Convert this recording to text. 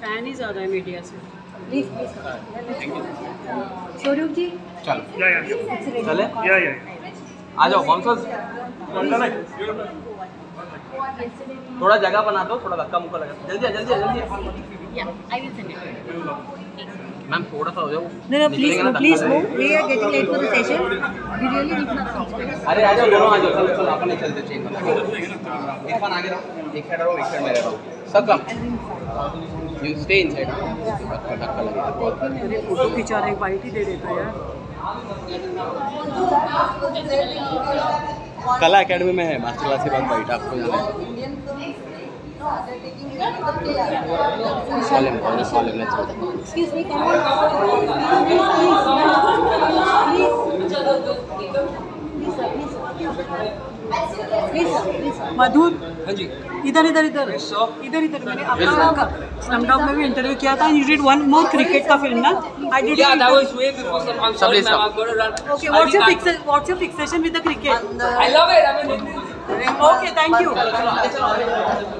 Fan ही ज़्यादा है media से। स्वरूप हाँ, जी? चलो। या या चले? या या आ जाओ थोड़ा जगह बना दो थोड़ा धक्का मुक्का लगा जल्दी जल्दी जल्दी I will send it ma'am थोड़ा सा हो जाओ ना. We are getting late for the session. We really need to have some space. लगेगा। अरे आ जाओ दोनों आ जाओ चलो चलो अपन ही चलते चेन बना के इरफान आगे रहो एक साइड रहो एक साइड मेरे रहो सब कम यू स्टे इनसाइड धक्का धक्का लगेगा फ़ोटो खिंचा रहे बाइट ही दे देता यार कला एकेडमी में है मास्टर क्लास के बाद बैठ आपको जाना है मधुर इधर इधर इधर इधर इधर मैंने अपना का में भी इंटरव्यू किया था you did one more cricket का फ़िल्म ना आई डिड या that was way before some I am sorry ma'am okay what's your fix what's your fixation with the cricket I love it I mean okay thank you